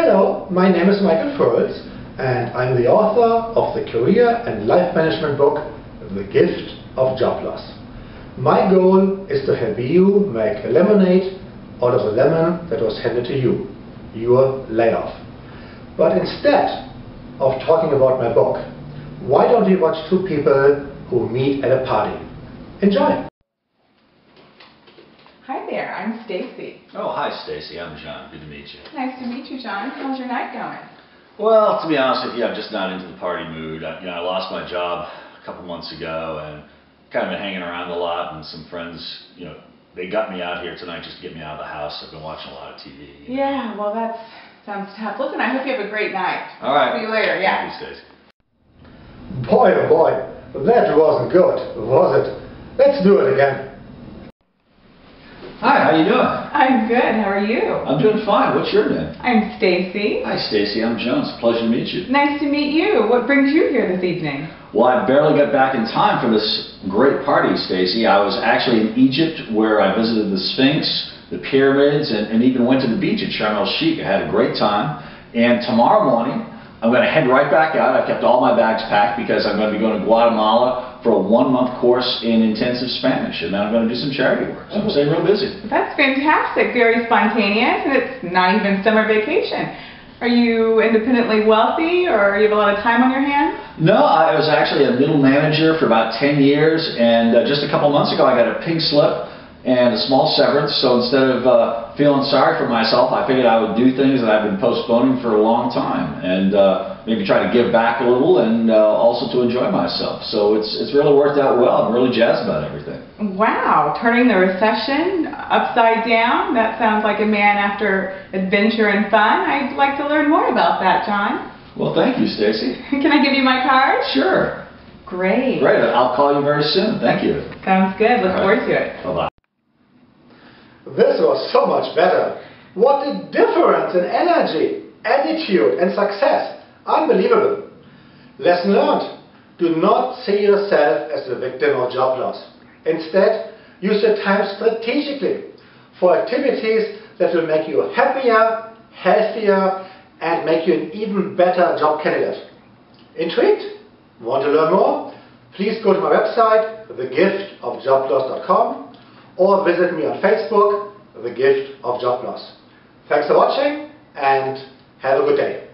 Hello, my name is Michael Froehls and I'm the author of the career and life management book The Gift of Job Loss. My goal is to help you make a lemonade out of the lemon that was handed to you, your layoff. But instead of talking about my book, why don't we watch two people who meet at a party? Enjoy! Hi there, I'm Stacy. Oh, hi Stacy. I'm John. Good to meet you. Nice to meet you, John. How's your night going? Well, to be honest with you, I'm just not into the party mood. I, you know, I lost my job a couple months ago and kind of been hanging around a lot. And some friends, you know, they got me out here tonight just to get me out of the house. I've been watching a lot of TV. you know. Yeah, well, that sounds tough. Listen, I hope you have a great night. All right. See you later. Yeah. Thank you, Stacy. Boy, oh boy, that wasn't good, was it? Let's do it again. Hi, how you doing? I'm good. How are you? I'm doing fine. What's your name? I'm Stacy. Hi Stacy. I'm Jones. Pleasure to meet you. Nice to meet you. What brings you here this evening? Well, I barely got back in time for this great party, Stacy. I was actually in Egypt where I visited the Sphinx, the pyramids, and, and even went to the beach at Sharm el Sheikh. I had a great time. And tomorrow morning, I'm going to head right back out. I've kept all my bags packed because I'm going to be going to Guatemala for a one-month course in intensive Spanish, and then I'm going to do some charity work. So I'm staying real busy. That's fantastic. Very spontaneous, and it's not even summer vacation. Are you independently wealthy, or you have a lot of time on your hands? No, I was actually a middle manager for about 10 years, and uh, just a couple months ago I got a pink slip and a small severance. So instead of uh, feeling sorry for myself, I figured I would do things that I've been postponing for a long time, and uh, maybe try to give back a little, and uh, also to enjoy myself. So it's it's really worked out well. I'm really jazzed about everything. Wow, turning the recession upside down. That sounds like a man after adventure and fun. I'd like to learn more about that, John. Well, thank you, Stacy. Can I give you my card? Sure. Great. Great. I'll call you very soon. Thank you. Sounds good. Look forward to it. Bye bye. This was so much better. What a difference in energy, attitude and success. Unbelievable. Lesson learned. Do not see yourself as the victim of job loss. Instead, use your time strategically for activities that will make you happier, healthier and make you an even better job candidate. Intrigued? Want to learn more? Please go to my website, thegiftofjobloss.com or visit me on Facebook, The Gift of Job Loss. Thanks for watching and have a good day.